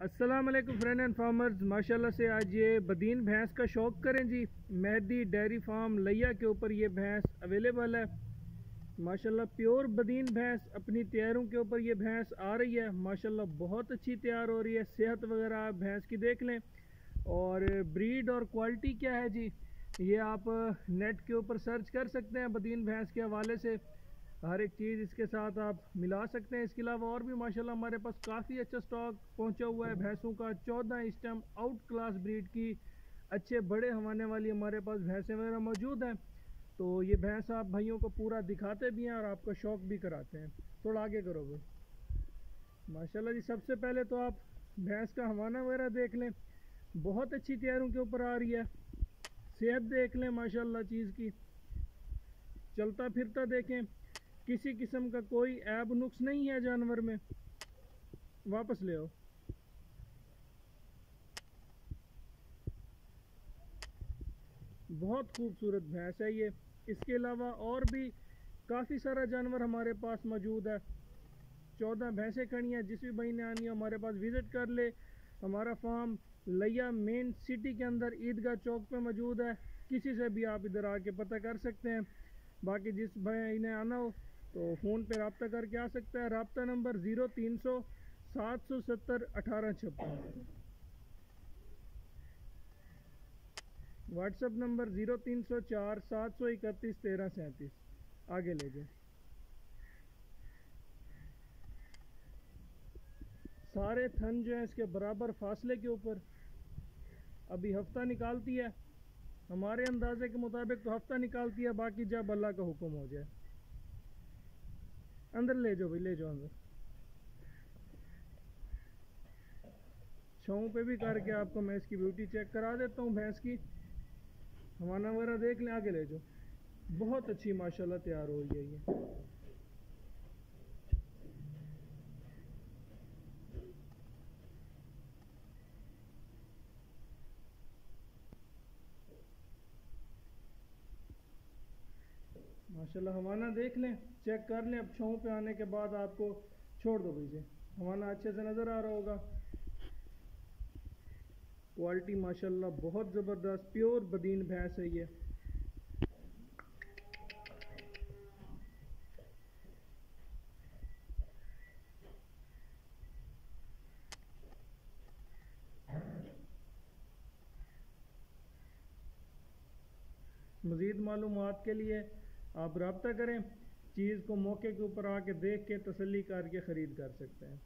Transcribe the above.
वालेकुम friend and farmers माशाल्लाह से आज ये बदीन भैंस का शौक करें जी। मेहदी डेयरी फार्म लिया के ऊपर ये भैंस अवेलेबल है। माशाल्लाह प्योर बदीन भैंस अपनी तैयारों के ऊपर ये भैंस आ रही है। माशाल्लाह बहुत अच्छी तैयार हो रही है। सेहत वगैरह आप भैंस की देख लें। और ब्रीड और क्वालिटी क्या है जी? ये आप नेट के ऊपर सर्च कर सकते हैं बदीन भैंस के हवाले से। हर एक चीज़ इसके साथ आप मिला सकते हैं। इसके अलावा और भी, माशाल्लाह, हमारे पास काफ़ी अच्छा स्टॉक पहुँचा हुआ है भैंसों का। चौदह इस टाइम आउट क्लास ब्रीड की अच्छे बड़े हवाने वाली हमारे पास भैंसें वगैरह मौजूद हैं। तो ये भैंस आप भाइयों को पूरा दिखाते भी हैं और आपका शौक भी कराते हैं। थोड़ा आगे करो भाई। माशाल्लाह जी, सबसे पहले तो आप भैंस का हवाना वगैरह देख लें। बहुत अच्छी तैयारों के ऊपर आ रही है। सेहत देख लें, माशाल्लाह, चीज़ की। चलता फिरता देखें। किसी किस्म का कोई ऐब नुक्स नहीं है जानवर में। वापस ले आओ। बहुत खूबसूरत भैंस है ये। इसके अलावा और भी काफ़ी सारा जानवर हमारे पास मौजूद है। चौदह भैंसें खड़ी हैं, जिस भी भाई ने आनी है हमारे पास विज़िट कर ले। हमारा फार्म लिया मेन सिटी के अंदर ईदगाह चौक पे मौजूद है। किसी से भी आप इधर आके पता कर सकते हैं। बाकी जिस भाई ने आना हो तो फ़ोन पे रबता करके आ सकता है। रबता नंबर ज़ीरो तीन सौ सात सौ सत्तर अठारह छप्पन। व्हाट्सअप नंबर ज़ीरो तीन सौ चार सात सौ इकतीस तेरह सैंतीस। आगे ले जाए सारे थन जो हैं इसके बराबर फासले के ऊपर। अभी हफ़्ता निकालती है। हमारे अंदाजे के मुताबिक तो हफ़्ता निकालती है, बाकी जब अल्लाह का हुक्म हो जाए। अंदर ले जाओ भाई, ले जाओ अंदर। छाँव पे भी करके आपको मैं इसकी ब्यूटी चेक करा देता हूँ भैंस की। हमारा वगैरह देख लें, आगे ले जाओ। बहुत अच्छी, माशाल्लाह, तैयार हो रही है ये। माशाल्लाह, हवाना देख लें चेक कर लें, अब छाँव पे आने के बाद आपको छोड़ दो भैया हवाना अच्छे से नज़र आ रहा होगा। क्वालिटी माशाल्लाह बहुत ज़बरदस्त प्योर बदीन भैंस है ये। मज़ीद मालूम के लिए आप रबता करें, चीज़ को मौके के ऊपर आके देख के तसली करके ख़रीद कर सकते हैं।